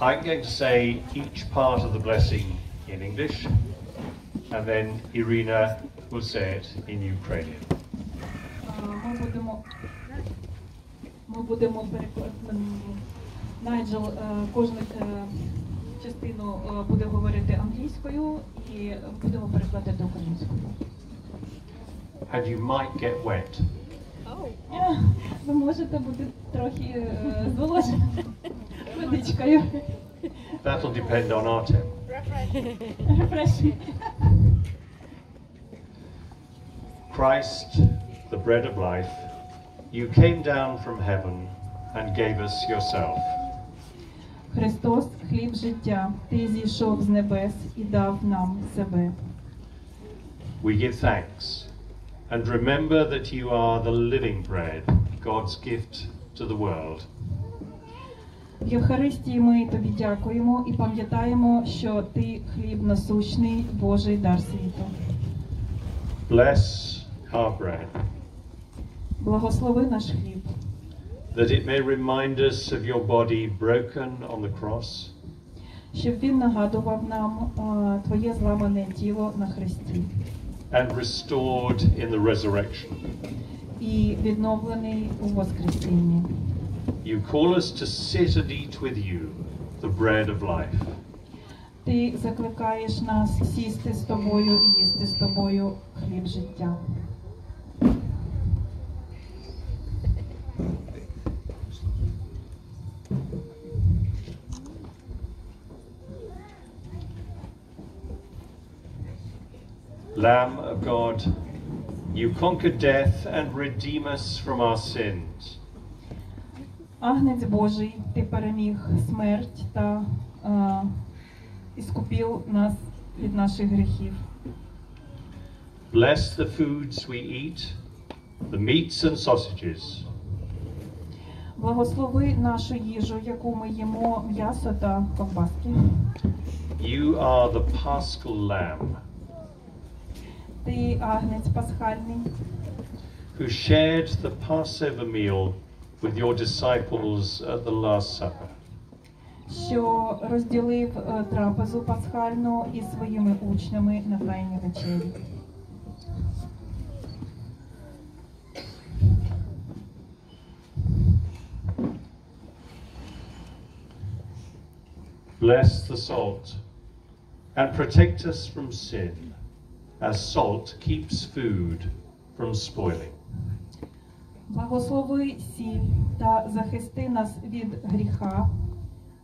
I'm going to say each part of the blessing in English, and then Irina will say it in Ukrainian. А, Ми будемо, ми будемо перекладати. Найджел е, кожну е, частину е, буде говорити англійською і будемо перекладати українською. And you might get wet. Е, Ви можете бути трохи е, зволожені водичкою. That'll depend on Artem. Рефреші. Christ, the bread of life, you came down from heaven and gave us yourself. Христос, хліб життя, ти зійшов з небес і дав нам себе. We give thanks and remember that you are the living bread, God's gift to the world. В Євхаристії ми тобі дякуємо і пам'ятаємо, що ти хліб насущний, Божий дар світу. Bless our bread, Благослови наш хліб, that it may remind us of your body broken on the cross щоб він нагадував нам твоє зламане тіло на хресті and restored in the resurrection. і відновлений у Воскресінні. You call us to sit and eat with you the bread of life. Ти закликаєш нас сісти з тобою і їсти з тобою хліб життя. Lamb of God, you conquered death and redeem us from our sins. Агнець Божий, ти переміг смерть та е, іскупив нас від наших гріхів. Bless the foods we eat, the meats and sausages, Благослови нашу їжу, яку ми їмо, м'ясо та ковбаски. You are the paschal lamb Ти агнець пасхальний, who shared the Passover meal with your disciples at the Last Supper. що розділив е, трапезу пасхальну із своїми учнями на Тайній вечері. Bless the salt and protect us from sin, as salt keeps food from spoiling. Благослови сіль та захисти нас від гріха,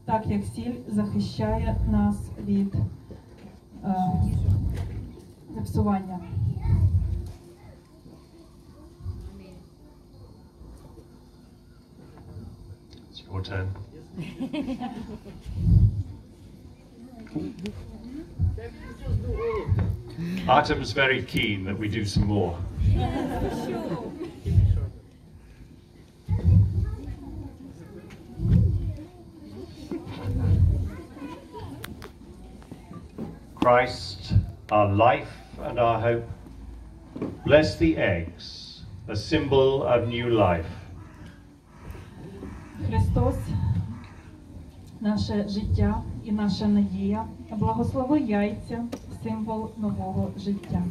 так як сіль захищає нас від е, зіпсування. It's your turn. Artem's very keen that we do some more. Christ, our life and our hope, bless the eggs, a symbol of new life. Христос, наше життя і наша надія, благослови яйця, символ нового життя.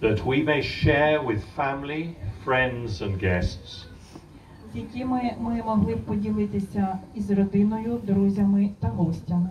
that we may share with family, friends, and guests якими ми могли б поділитися із родиною, друзями та гостями.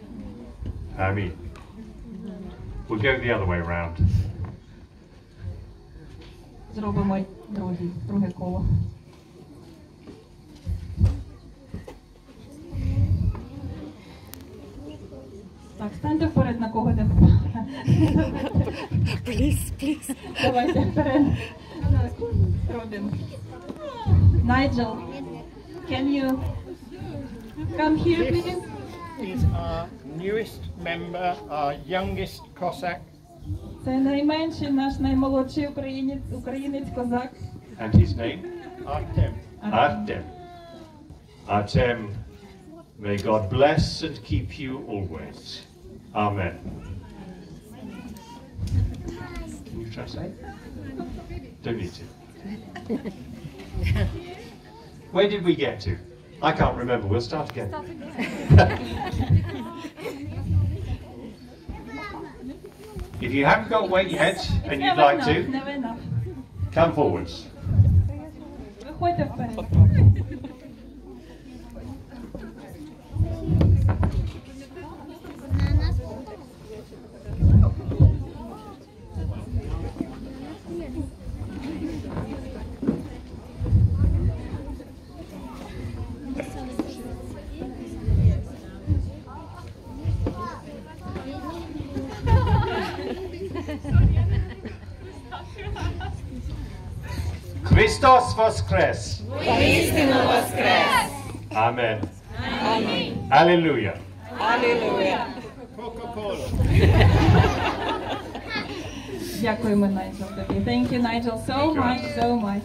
Amen. We'll go the other way round. Зробимо другий, друге коло. Так, станьте вперед на кого де. Please, please. Давайте вперед. Робін. Найджел, can you come here, please? is our newest member, our youngest Cossack. Це найменший наш наймолодший українець, українець козак. And his name? Artem. Artem. Artem, may God bless and keep you always. Amen. Can you translate? Don't need to. Where did we get to? I can't remember. We'll start again. if you haven't got wet yet and you'd like to, come forwards. Виходьте вперед. Christos Voskres. Amen. Hallelujah. Coca-Cola. Дякуємо, Найджел, тобі. Thank you, Nigel, so much, so much.